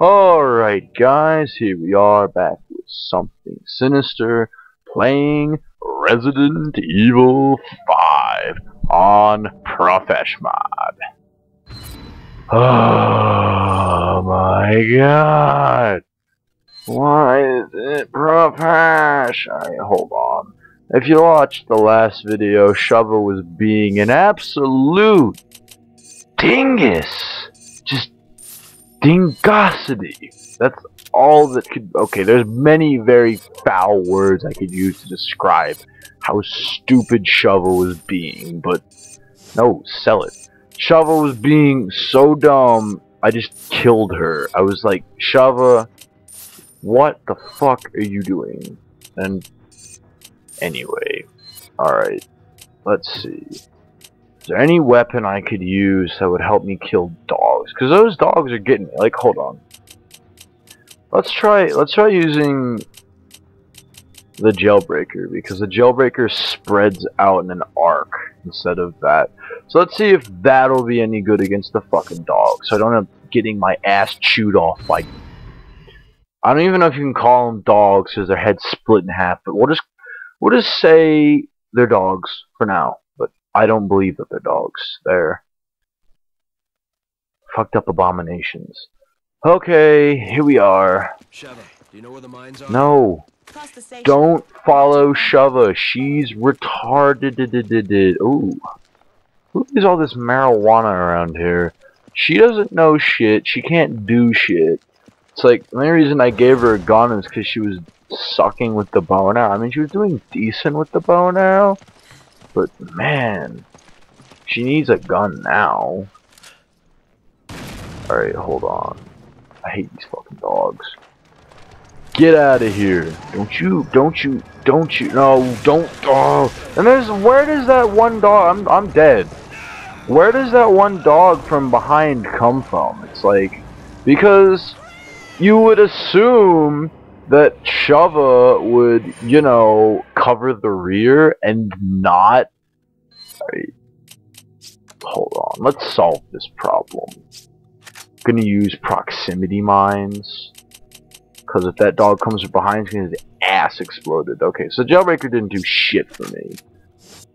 Alright guys, here we are back with something sinister, playing Resident Evil 5 on Profeshmod. Oh my god! Why is it Profesh? Alright, hold on. If you watched the last video, Shova was being an absolute dingus! Just Dingosity. That's all that could. Okay, there's many very foul words I could use to describe how stupid Shova was being, but no, sell it. Shava was being so dumb, I just killed her. I was like, Shava, what the fuck are you doing? And anyway, alright, let's see. Is there any weapon I could use that would help me kill dogs? Because those dogs are getting me. Like, hold on. Let's try. Let's try using the jailbreaker because the jailbreaker spreads out in an arc instead of that. So let's see if that'll be any good against the fucking dogs. So I don't end up getting my ass chewed off by. I don't even know if you can call them dogs because their heads split in half. But we'll just we'll just say they're dogs for now. But I don't believe that they're dogs. They're fucked up abominations. Okay, here we are. Sheva, do you know where the mines are? No. Don't follow Sheva. She's retarded. Ooh. Who is all this marijuana around here? She doesn't know shit. She can't do shit. It's like, the only reason I gave her a gun is because she was sucking with the bow and arrow. I mean, she was doing decent with the bow and arrow. But man, she needs a gun now. Alright, hold on. I hate these fucking dogs. Get out of here. Don't you, don't you, don't you, no, don't, oh. And there's, where does that one dog, I'm, I'm dead. Where does that one dog from behind come from? It's like, because you would assume that Shova would, you know, cover the rear and not. Right. Hold on, let's solve this problem. Gonna use proximity mines. Because if that dog comes behind, gonna his ass exploded. Okay, so Jailbreaker didn't do shit for me.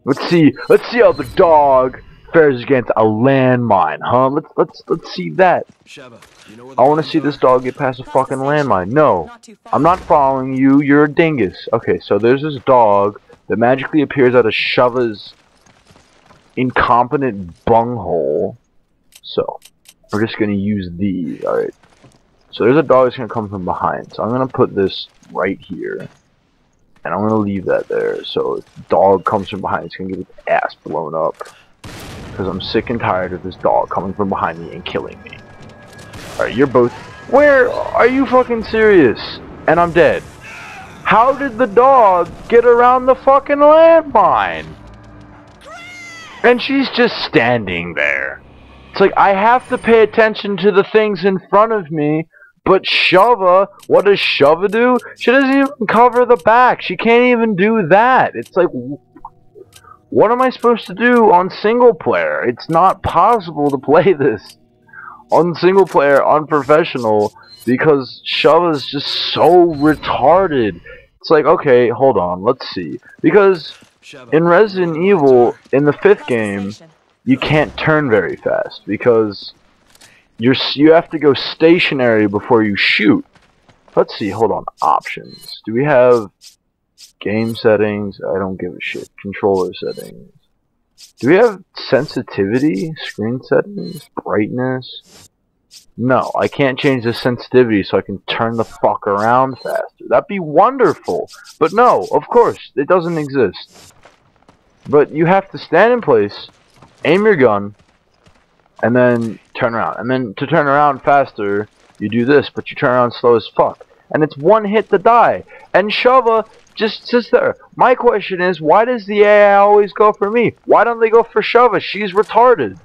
Let's see. Let's see how the dog fares against a landmine, huh? Let's let's let's see that. Sheva, you know I want to see this dog get past a fucking landmine. No, I'm not following you. You're a dingus. Okay, so there's this dog that magically appears out of Shova's incompetent bunghole. So we're just gonna use these. All right. So there's a dog that's gonna come from behind. So I'm gonna put this right here. And I'm gonna leave that there. So if the dog comes from behind, it's gonna get its ass blown up because I'm sick and tired of this dog coming from behind me and killing me. Alright, you're both... Where? Are you fucking serious? And I'm dead. How did the dog get around the fucking landmine? And she's just standing there. It's like, I have to pay attention to the things in front of me, but Shova, what does Shova do? She doesn't even cover the back. She can't even do that. It's like, what am I supposed to do on single player? It's not possible to play this on single player on professional because is just so retarded. It's like, okay, hold on, let's see. Because in Resident Evil, in the fifth game, you can't turn very fast because you're you have to go stationary before you shoot. Let's see, hold on, options. Do we have Game settings, I don't give a shit. Controller settings. Do we have sensitivity? Screen settings? Brightness? No, I can't change the sensitivity so I can turn the fuck around faster. That'd be wonderful. But no, of course, it doesn't exist. But you have to stand in place, aim your gun, and then turn around. And then to turn around faster, you do this, but you turn around slow as fuck. And it's one hit to die. And Shova just sits there. My question is, why does the AI always go for me? Why don't they go for Shova? She's retarded.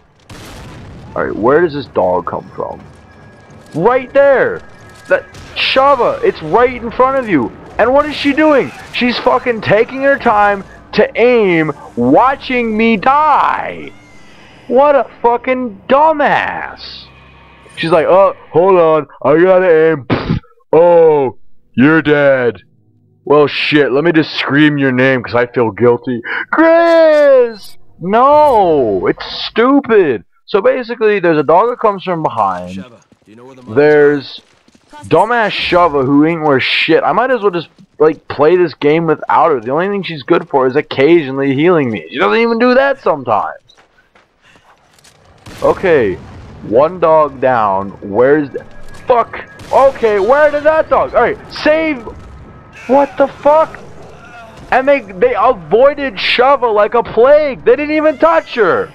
Alright, where does this dog come from? Right there! That Shava, it's right in front of you. And what is she doing? She's fucking taking her time to aim, watching me die. What a fucking dumbass. She's like, oh, hold on, I gotta aim. Oh, you're dead. Well, shit, let me just scream your name because I feel guilty. Chris! No, it's stupid. So basically, there's a dog that comes from behind. Sheva, you know the There's dumbass Shova who ain't worth shit. I might as well just like play this game without her. The only thing she's good for is occasionally healing me. She doesn't even do that sometimes. Okay, one dog down. Where's the fuck? Okay, where did that dog? All right, save. What the fuck? And they they avoided Shova like a plague. They didn't even touch her.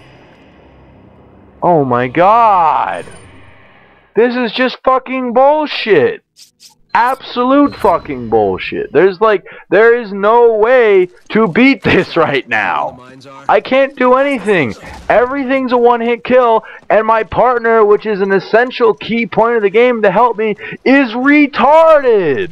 Oh my god. This is just fucking bullshit. Absolute fucking bullshit. There's like, there is no way to beat this right now. I can't do anything. Everything's a one hit kill, and my partner, which is an essential key point of the game to help me, is retarded.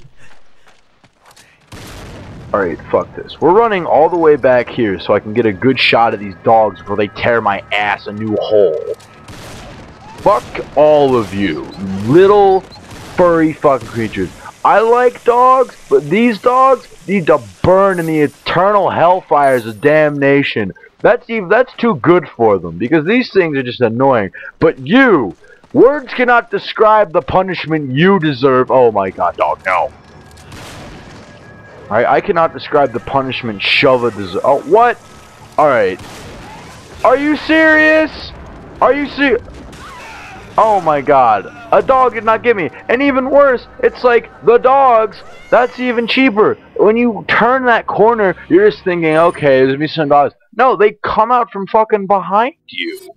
Alright, fuck this. We're running all the way back here so I can get a good shot of these dogs before they tear my ass a new hole. Fuck all of you, little furry fucking creatures. I like dogs, but these dogs need to burn in the eternal hellfires of damnation. That's even that's too good for them because these things are just annoying. But you, words cannot describe the punishment you deserve. Oh my god, dog, no. Alright, I cannot describe the punishment Shova deserves. Oh, what? Alright. Are you serious? Are you serious? Oh my god. A dog did not get me. And even worse, it's like the dogs, that's even cheaper. When you turn that corner, you're just thinking, okay, there's gonna be some dogs. No, they come out from fucking behind you.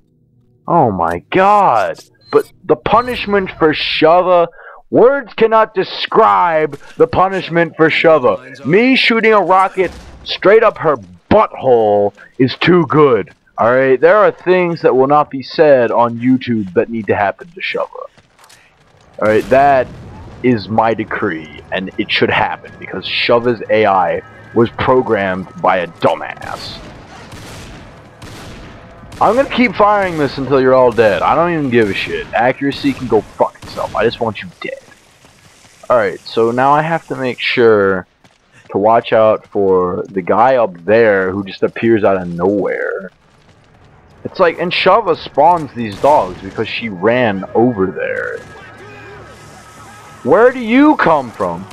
Oh my god. But the punishment for Shova, words cannot describe the punishment for Shova. Me shooting a rocket straight up her butthole is too good. Alright, there are things that will not be said on YouTube that need to happen to Shova. Alright, that is my decree, and it should happen because Shova's AI was programmed by a dumbass. I'm gonna keep firing this until you're all dead. I don't even give a shit. Accuracy can go fuck itself. I just want you dead. Alright, so now I have to make sure to watch out for the guy up there who just appears out of nowhere. It's like, and Shava spawns these dogs because she ran over there. Where do you come from?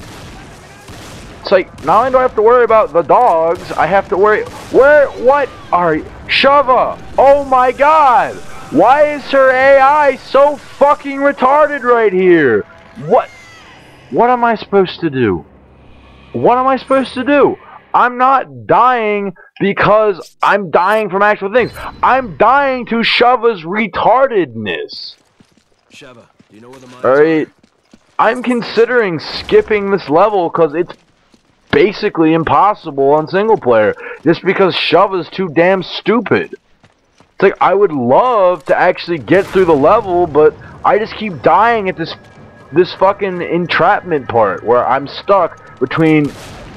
It's like, not only do I have to worry about the dogs, I have to worry, where, what are, you? Shava, oh my god, why is her AI so fucking retarded right here? What, what am I supposed to do? What am I supposed to do? I'm not dying because I'm dying from actual things. I'm dying to Shava's retardedness. Sheva, do you know where the mines are? Alright? I'm considering skipping this level because it's basically impossible on single player. Just because Shava's too damn stupid. It's like, I would love to actually get through the level, but I just keep dying at this this fucking entrapment part where I'm stuck between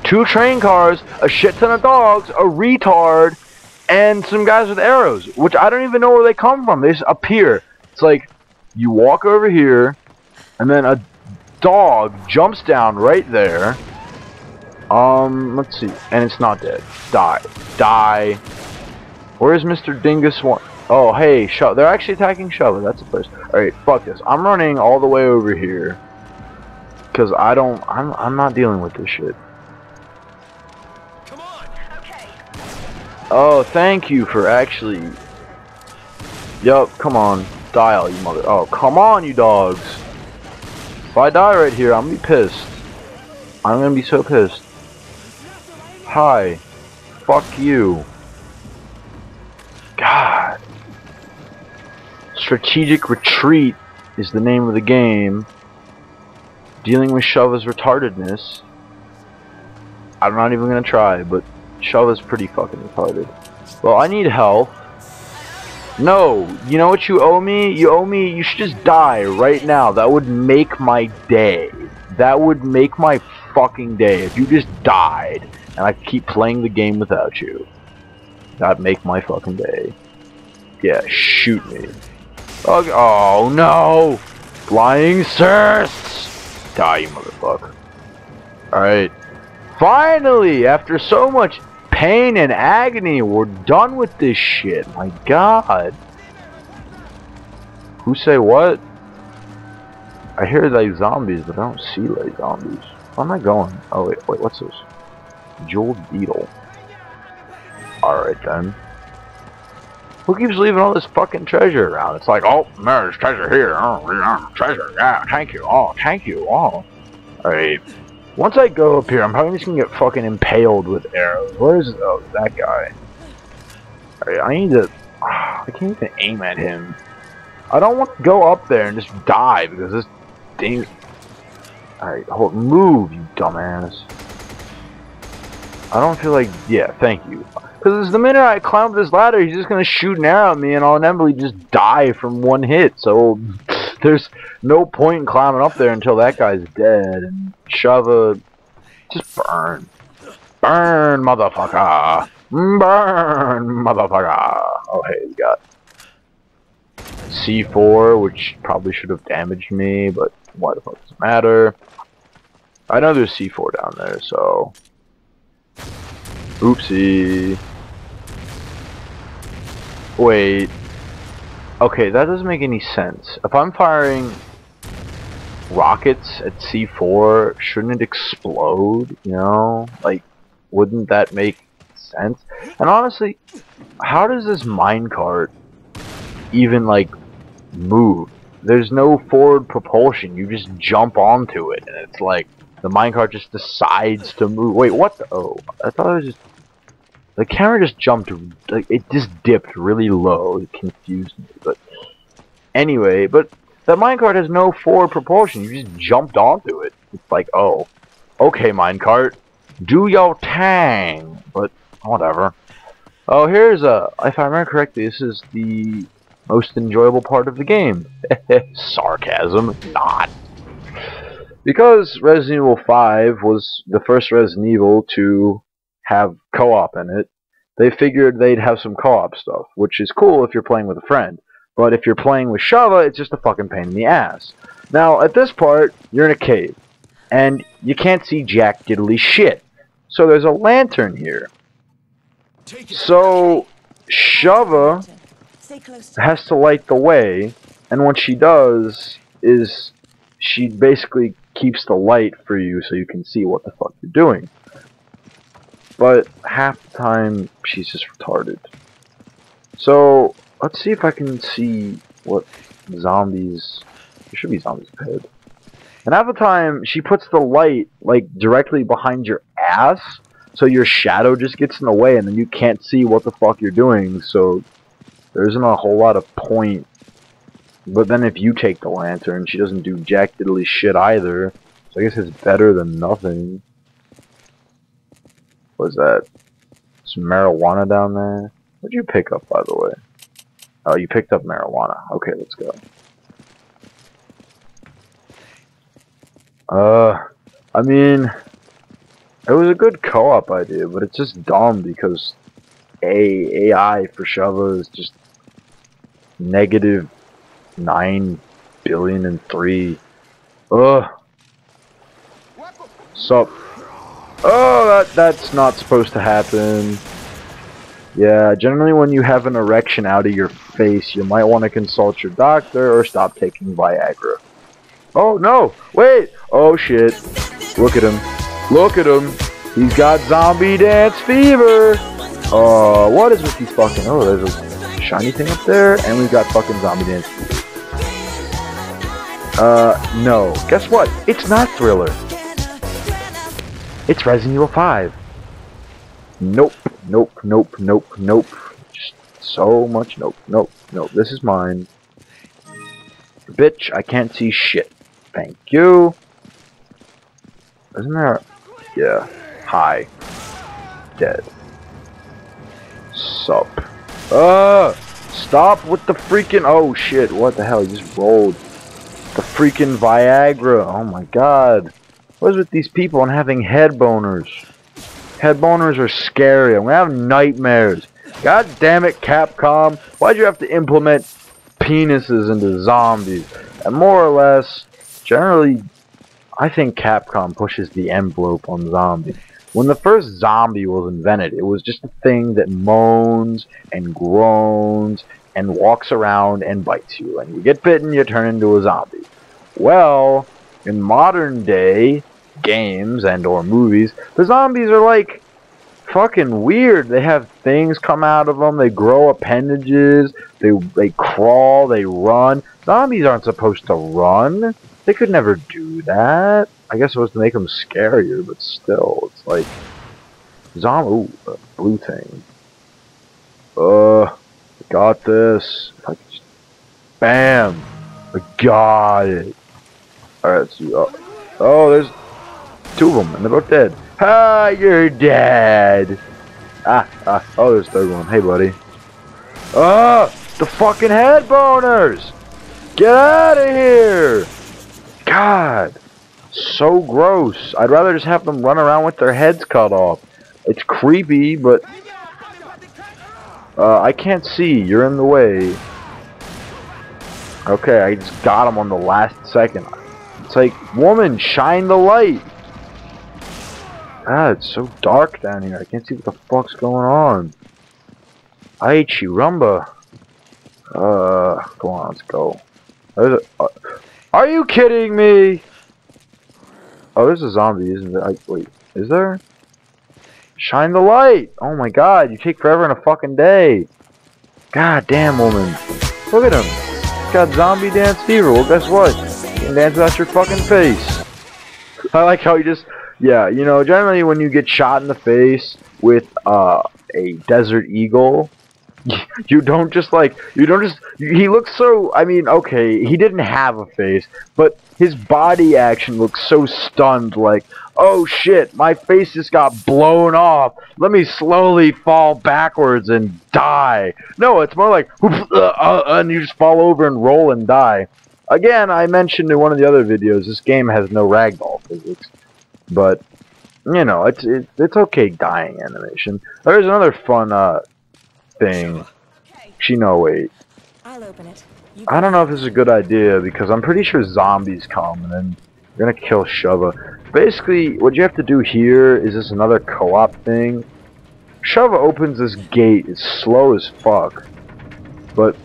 two train cars, a shit ton of dogs, a retard, and some guys with arrows, which I don't even know where they come from. They just appear. It's like you walk over here, and then a dog jumps down right there. Um, let's see, and it's not dead. Die, die. Where's Mr. Dingus one? Oh, hey, Shove. They're actually attacking Shove. That's the place. All right, fuck this. I'm running all the way over here. Cause I don't, I'm, I'm not dealing with this shit. Oh, thank you for actually. Yup, come on, dial, you mother. Oh, come on, you dogs. If I die right here, I'm gonna be pissed. I'm gonna be so pissed. Hi. Fuck you. God. Strategic Retreat is the name of the game. Dealing with Shova's retardedness. I'm not even gonna try, but Shova's pretty fucking retarded. Well, I need help. No, you know what you owe me? You owe me, you should just die right now. That would make my day. That would make my fucking day if you just died and I could keep playing the game without you. That'd make my fucking day. Yeah, shoot me. Oh, oh no! Flying cysts! Die, you motherfucker. Alright. Finally, after so much pain and agony, we're done with this shit. My god. Who say what? I hear like zombies, but I don't see like zombies. Where am I going? Oh wait, wait, what's this? Jeweled beetle. Alright then. Who keeps leaving all this fucking treasure around? It's like, oh, there's treasure here. Oh, treasure. Yeah, thank you. Oh, thank you. Oh. Alright. Once I go up here, I'm probably just gonna get fucking impaled with arrows. Where's oh, that guy? I need to... I can't even aim at him. I don't want to go up there and just die because this thing... Alright, hold, move, you dumbass. I don't feel like... Yeah, thank you. Because the minute I climb up this ladder, he's just to shoot an arrow at me and I'll inevitably just die from one hit. So there's no point in climbing up there until that guy's dead. And Sheva, just burn. Burn, motherfucker. Burn, motherfucker. Oh, hey, we got C4, which probably should have damaged me, but why the fuck does it matter? I know there's C4 down there, so... Oopsie. Wait. Okay, that doesn't make any sense. If I'm firing rockets at C4, shouldn't it explode? You know? Like, wouldn't that make sense? And honestly, how does this minecart even, like, move? There's no forward propulsion. You just jump onto it, and it's like, the minecart just decides to move. Wait, what the? Oh, I thought it was just the camera just jumped, like, it just dipped really low. It confused me, but anyway, but that minecart has no forward propulsion. You just jumped onto it. It's like, oh, okay, minecart, do your tang. But whatever. Oh, here's a. If I remember correctly, this is the most enjoyable part of the game. Sarcasm, not. Because Resident Evil 5 was the first Resident Evil to have co-op in it, they figured they'd have some co-op stuff, which is cool if you're playing with a friend. But if you're playing with Shava, it's just a fucking pain in the ass. Now, at this part, you're in a cave, and you can't see jack diddly shit. So there's a lantern here. So, Shava has to light the way, and what she does is she basically keeps the light for you so you can see what the fuck you're doing. But half the time, she's just retarded. So, let's see if I can see what zombies... There should be zombies ahead. And half the time, she puts the light, like, directly behind your ass, so your shadow just gets in the way, and then you can't see what the fuck you're doing, so there isn't a whole lot of point. But then if you take the lantern, she doesn't do jack diddly shit either, so I guess it's better than nothing was that? Some marijuana down there. What'd you pick up, by the way? Oh, you picked up marijuana. Okay, let's go. Uh, I mean, it was a good co-op idea, but it's just dumb because A AI for Sheva is just negative nine billion and three. Ugh. Sup? Oh, that, that's not supposed to happen. Yeah, generally when you have an erection out of your face, you might want to consult your doctor or stop taking Viagra. Oh, no! Wait! Oh, shit. Look at him. Look at him! He's got zombie dance fever! Oh, what is with these fucking... Oh, there's a shiny thing up there, and we've got fucking zombie dance fever. Uh, no. Guess what? It's not Thriller. It's Resident Evil 5. Nope, nope, nope, nope, nope. Just so much nope, nope, nope. This is mine. Bitch, I can't see shit. Thank you. Isn't there... Yeah. Hi. Dead. Sup. Uh, stop with the freaking... Oh, shit. What the hell? He just rolled. The freaking Viagra. Oh, my God. What is with these people and having head boners? Head boners are scary. I'm gonna have nightmares. God damn it, Capcom. Why'd you have to implement penises into zombies? And more or less, generally, I think Capcom pushes the envelope on zombies. When the first zombie was invented, it was just a thing that moans and groans and walks around and bites you. And you get bitten, you turn into a zombie. Well, in modern day games and or movies, the zombies are like fucking weird. They have things come out of them. They grow appendages. They they crawl. They run. Zombies aren't supposed to run. They could never do that. I guess it was to make them scarier, but still, it's like zombie. Ooh, blue thing. Uh, got this. Just, bam, I got it. All right, see. Oh, oh, there's two of them, and they're both dead. Ah, you're dead. Ah, ah. Oh, there's third one. Hey, buddy. Ah, the fucking head boners. Get out of here. God, so gross. I'd rather just have them run around with their heads cut off. It's creepy, but uh, I can't see. You're in the way. Okay, I just got him on the last second. It's like, woman, shine the light. Ah, it's so dark down here. I can't see what the fuck's going on. Aichi Rumba. Uh, come on, let's go. Uh, are you kidding me? Oh, there's a zombie, isn't there? I, wait, is there? Shine the light! Oh my god, you take forever in a fucking day. God damn, woman. Look at him. He's got zombie dance fever. Well, guess what? You can dance without your fucking face. I like how he just yeah, you know, generally when you get shot in the face with uh, a desert eagle, you don't just like you don't just he looks so I mean okay he didn't have a face but his body action looks so stunned like oh shit my face just got blown off. Let me slowly fall backwards and die. No it's more like uh, uh, and you just fall over and roll and die. Again I mentioned in one of the other videos this game has no ragdoll physics but you know, it's it's it's okay dying animation. There's another fun uh thing. She no wait. I'll open it. I don't know if this is a good idea because I'm pretty sure zombies come and then you're gonna kill Shova. Basically, what you have to do here is this another co-op thing. Shova opens this gate. It's slow as fuck, but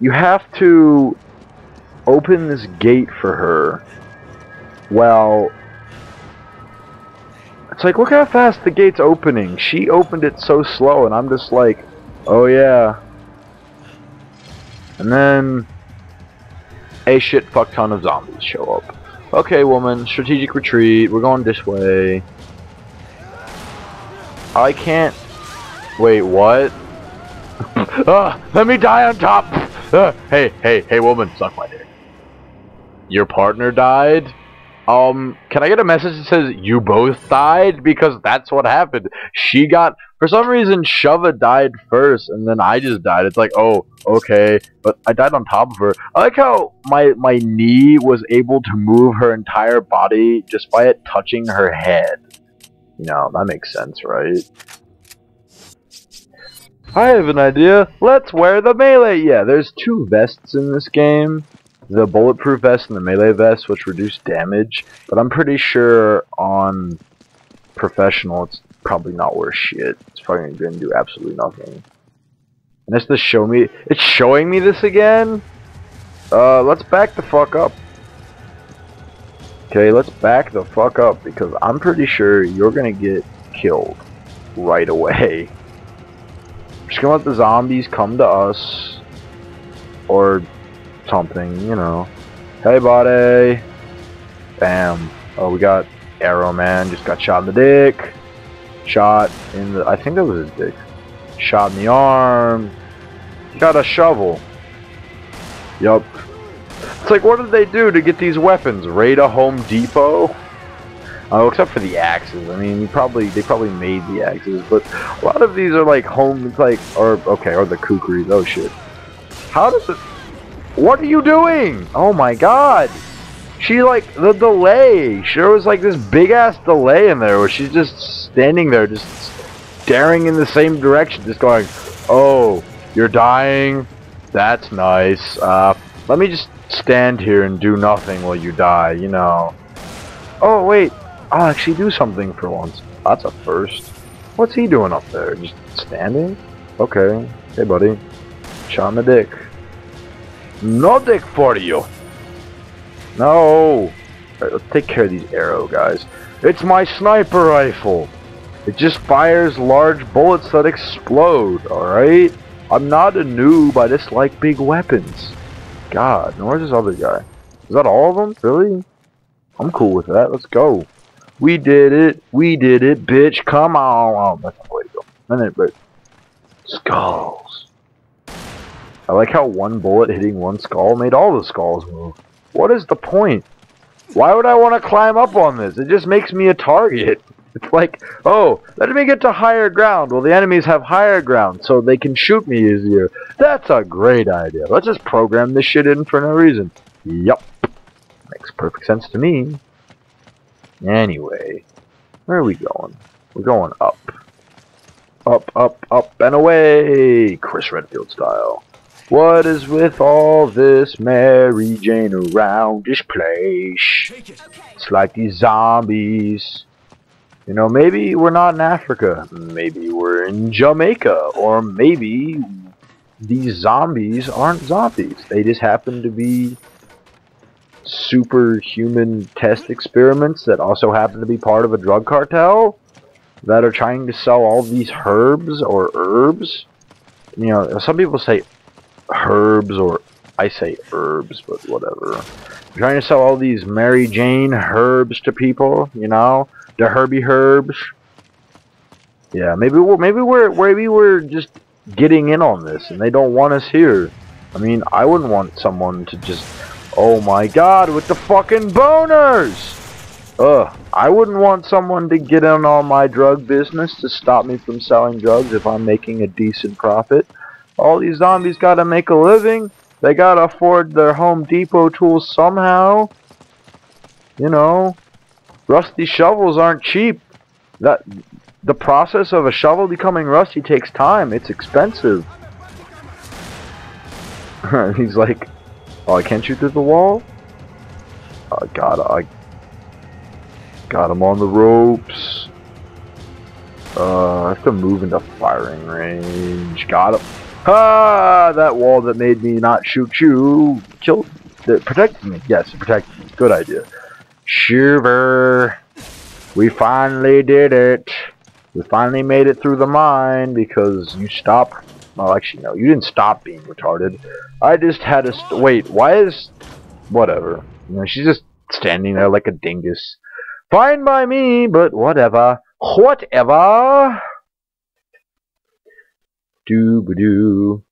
you have to open this gate for her. Well, it's like, look how fast the gate's opening. She opened it so slow, and I'm just like, oh yeah. And then, a shit fuck ton of zombies show up. Okay, woman, strategic retreat. We're going this way. I can't. Wait, what? uh, let me die on top. Uh, hey, hey, hey, woman, suck my dick. Your partner died? Um, can I get a message that says you both died? Because that's what happened. She got, for some reason, Shova died first, and then I just died. It's like, oh, okay, but I died on top of her. I like how my, my knee was able to move her entire body just by it touching her head. You know, that makes sense, right? I have an idea. Let's wear the melee. Yeah, there's two vests in this game the bulletproof vest and the melee vest, which reduce damage, but I'm pretty sure on professional it's probably not worth shit. It's probably gonna do absolutely nothing. And it's the show me it's showing me this again? Uh let's back the fuck up. Okay, let's back the fuck up because I'm pretty sure you're gonna get killed right away. Just gonna let the zombies come to us or something, you know. Hey, buddy. Bam. Oh, we got Arrow Man. Just got shot in the dick. Shot in the... I think that was his dick. Shot in the arm. Got a shovel. Yup. It's like, what did they do to get these weapons? Raid a Home Depot? Oh, except for the axes. I mean, probably they probably made the axes, but a lot of these are like home, like, or okay, or the kukris. Oh shit! How does it? What are you doing? Oh my god. She like the delay. There was like this big ass delay in there where she's just standing there just staring in the same direction just going, "Oh, you're dying. That's nice. Uh let me just stand here and do nothing while you die, you know. Oh, wait. I'll actually do something for once. That's a first. What's he doing up there? Just standing? Okay. Hey, buddy. Shot in the dick. No dick for you. No. Alright, let's take care of these arrow guys. It's my sniper rifle. It just fires large bullets that explode, alright? I'm not a noob, I just like big weapons. God, and where's this other guy? Is that all of them? Really? I'm cool with that. Let's go. We did it. We did it, bitch. Come on. Oh, that's the way to go. Then, but skulls. I like how one bullet hitting one skull made all the skulls move. What is the point? Why would I want to climb up on this? It just makes me a target. It's like, oh, let me get to higher ground. Well, the enemies have higher ground, so they can shoot me easier. That's a great idea. Let's just program this shit in for no reason. Yup. Makes perfect sense to me. Anyway, where are we going? We're going up. Up, up, up, and away! Chris Redfield style. What is with all this Mary Jane around this place? It's like these zombies. You know, maybe we're not in Africa. Maybe we're in Jamaica. Or maybe these zombies aren't zombies. They just happen to be superhuman test experiments that also happen to be part of a drug cartel that are trying to sell all these herbs or herbs. You know, some people say herbs or I say herbs, but whatever. trying to sell all these Mary Jane herbs to people, you know, the Herbie herbs. Yeah, maybe we're maybe we're maybe we're just getting in on this, and they don't want us here. I mean, I wouldn't want someone to just, oh my god, with the fucking boners. Ugh, I wouldn't want someone to get in on my drug business to stop me from selling drugs if I'm making a decent profit. All these zombies gotta make a living. They gotta afford their Home Depot tools somehow. You know, rusty shovels aren't cheap. That the process of a shovel becoming rusty takes time. It's expensive. He's like, oh, I can't shoot through the wall. I got, I got him on the ropes. Uh, I have to move into firing range. Got him. Ah, that wall that made me not shoot you killed. That protected me. Yes, it protected me. Good idea. Shiver. We finally did it. We finally made it through the mine because you stopped. Well, actually, no, you didn't stop being retarded. I just had. St wait, why is. Whatever. You know, she's just standing there like a dingus. Fine by me, but whatever. Whatever. Doo doo.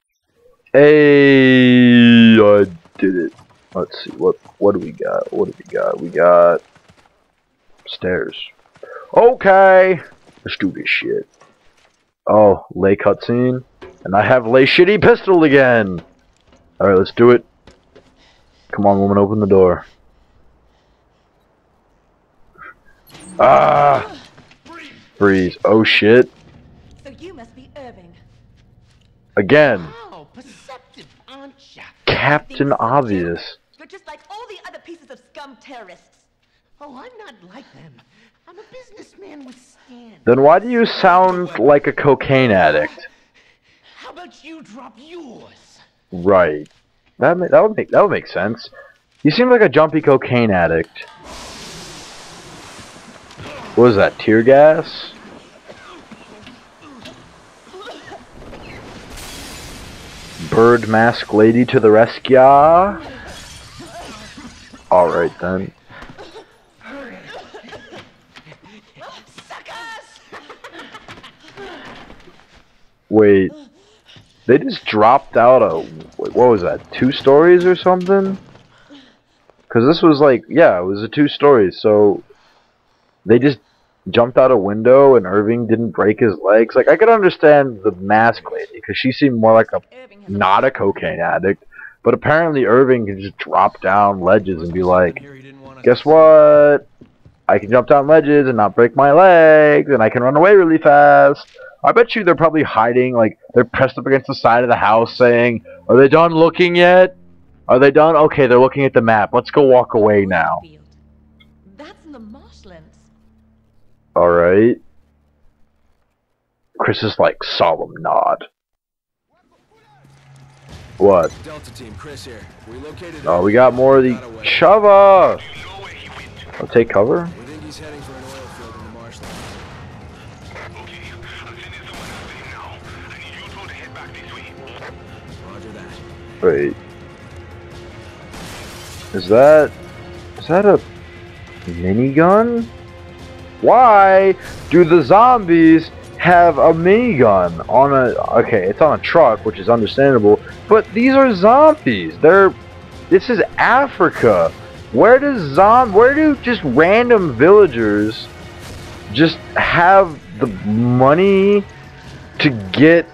Hey, I did it. Let's see what what do we got? What do we got? We got stairs. Okay, let's do this shit. Oh, lay cutscene, and I have lay shitty pistol again. All right, let's do it. Come on, woman, open the door. Ah, freeze. Oh shit. So you must be Irving. Again, Wow, perceptive, aren't ya? Captain Obvious. You're just like all the other pieces of scum terrorists. Oh, I'm not like them. I'm a businessman with standards. Then why do you sound like a cocaine addict? How about you drop yours? Right. That that would make that would make sense. You seem like a jumpy cocaine addict. What was that? Tear gas? Bird mask lady to the rescue. All right then. Wait. They just dropped out a what was that? Two stories or something? Cuz this was like, yeah, it was a two stories. So they just jumped out a window and Irving didn't break his legs. Like I could understand the mask lady cuz she seemed more like a not a cocaine addict, but apparently Irving can just drop down ledges and be like, guess what? I can jump down ledges and not break my legs, and I can run away really fast. I bet you they're probably hiding, like they're pressed up against the side of the house, saying, "Are they done looking yet? Are they done? Okay, they're looking at the map. Let's go walk away now. Field. That's in the marshlands. Alright. Chris is like solemn nod. What? Delta team, Chris here. We located. Oh, we got more of the. Chava! I'll take cover. We think he's heading for an oil field in the marshland. Roger that. Wait. Is that... Is that a minigun? Why do the zombies have a minigun on a... Okay, it's on a truck, which is understandable, but these are zombies. They're... This is Africa. Where does zom... Where do just random villagers just have the money to get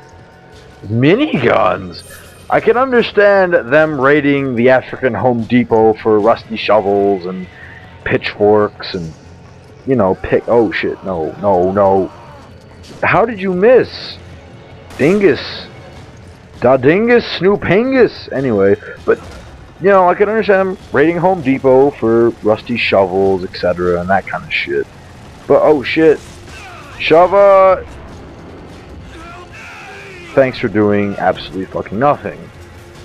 miniguns? I can understand them raiding the African Home Depot for rusty shovels and pitchforks and, you know, pick. Oh shit, no, no, no. How did you miss? Dingus. Da dingus, snoopingus. Anyway, but, you know, I can understand raiding Home Depot for rusty shovels, etc., and that kind of shit. But, oh shit. Shava thanks for doing absolutely fucking nothing.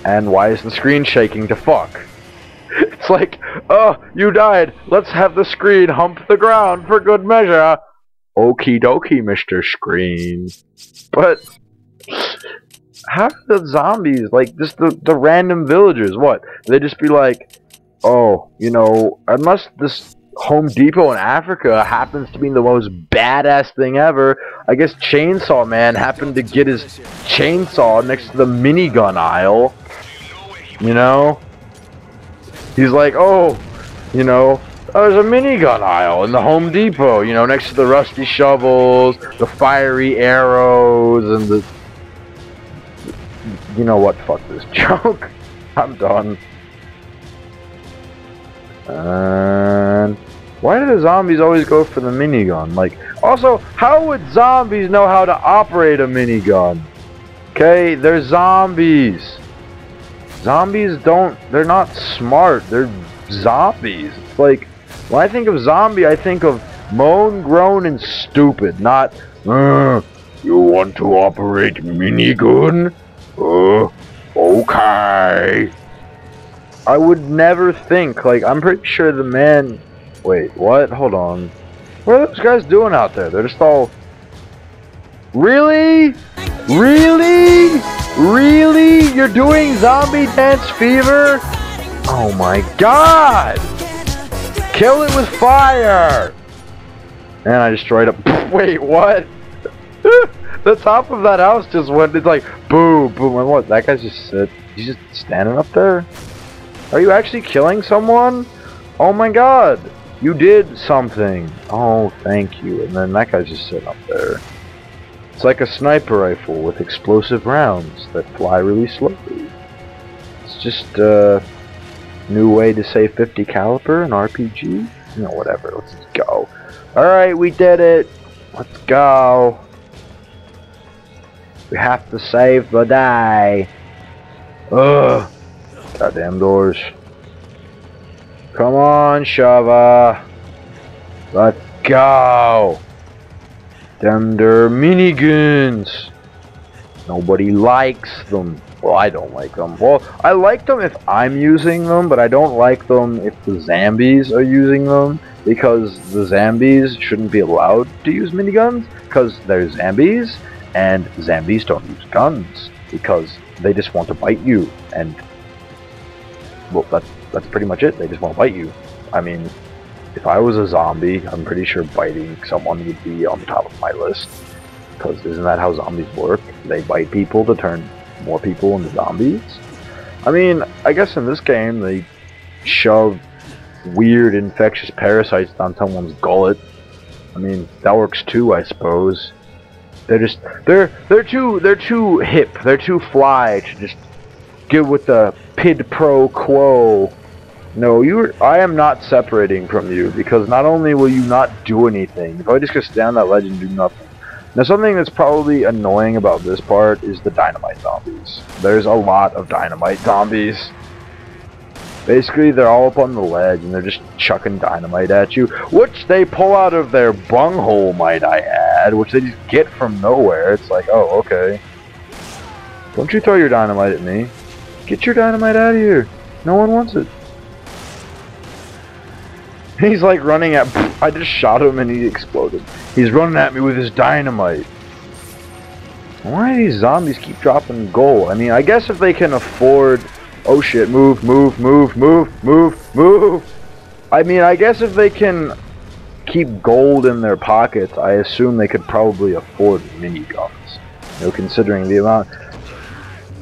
And why is the screen shaking to fuck? It's like, oh, you died. Let's have the screen hump the ground for good measure. Okie dokie, Mr. Screen. But how do the zombies, like just the, the random villagers, what? They just be like, oh, you know, unless this Home Depot in Africa happens to be the most badass thing ever. I guess Chainsaw Man happened to get his chainsaw next to the minigun aisle. You know? He's like, oh, you know, oh, there's a minigun aisle in the Home Depot, you know, next to the rusty shovels, the fiery arrows, and the. You know what? Fuck this joke. I'm done. And why do the zombies always go for the minigun? Like, also, how would zombies know how to operate a minigun? Okay, they're zombies. Zombies don't, they're not smart. They're zombies. It's like, when I think of zombie, I think of moan, groan, and stupid, not, uh, you want to operate minigun? Uh, okay. I would never think, like, I'm pretty sure the man... Wait, what? Hold on. What are those guys doing out there? They're just all... Really? Really? Really? You're doing Zombie Dance Fever? Oh my god! Kill it with fire! And I destroyed it. Wait, what? the top of that house just went, it's like, boom, boom, and what? That guy's just sit, he's just standing up there? Are you actually killing someone? Oh my god! You did something! Oh, thank you. And then that guy's just sitting up there. It's like a sniper rifle with explosive rounds that fly really slowly. It's just a new way to say 50 caliber in RPG? You know, whatever. Let's go. Alright, we did it! Let's go! We have to save the day! Ugh! Goddamn doors. Come on, Shava. Let's go. Them miniguns. Nobody likes them. Well, I don't like them. Well, I like them if I'm using them, but I don't like them if the zombies are using them because the zombies shouldn't be allowed to use miniguns because they're zombies and zombies don't use guns because they just want to bite you and well, that's that's pretty much it. They just want to bite you. I mean, if I was a zombie, I'm pretty sure biting someone would be on top of my list. Because isn't that how zombies work? They bite people to turn more people into zombies. I mean, I guess in this game they shove weird infectious parasites down someone's gullet. I mean, that works too, I suppose. They're just they're they're too they're too hip. They're too fly to just get with the pid pro quo. No, you. I am not separating from you because not only will you not do anything, if I just gonna stand on that ledge and do nothing. Now, something that's probably annoying about this part is the dynamite zombies. There's a lot of dynamite zombies. Basically, they're all up on the ledge and they're just chucking dynamite at you, which they pull out of their bunghole, might I add, which they just get from nowhere. It's like, oh, okay. Don't you throw your dynamite at me. Get your dynamite out of here. No one wants it. He's like running at. I just shot him and he exploded. He's running at me with his dynamite. Why do these zombies keep dropping gold? I mean, I guess if they can afford. Oh shit, move, move, move, move, move, move. I mean, I guess if they can keep gold in their pockets, I assume they could probably afford miniguns. You know, considering the amount.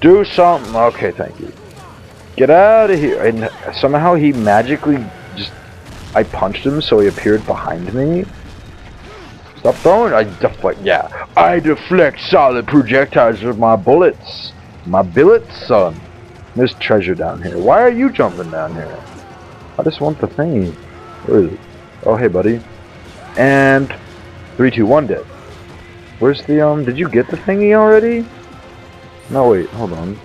Do something. Okay, thank you. Get out of here. And somehow he magically. I punched him so he appeared behind me. Stop throwing. I deflect. Yeah. I deflect solid projectiles with my bullets. My billets, son. There's treasure down here. Why are you jumping down here? I just want the thingy. Where is it? Oh, hey, buddy. And... 3, 2, 1 dead. Where's the, um... Did you get the thingy already? No, wait. Hold on.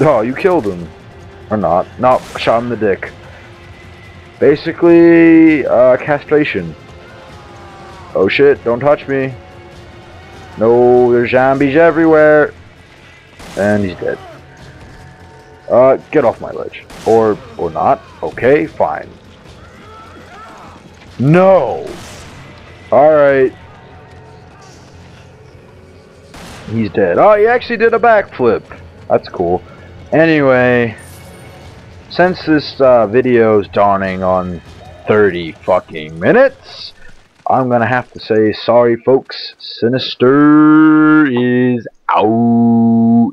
Oh, you killed him. Or not. No, shot him in the dick. Basically, uh, castration. Oh shit, don't touch me. No, there's zombies everywhere. And he's dead. Uh, get off my ledge. Or, or not. Okay, fine. No! Alright. He's dead. Oh, he actually did a backflip. That's cool. Anyway, since this uh, video is dawning on 30 fucking minutes, I'm gonna have to say sorry folks, Sinister is out.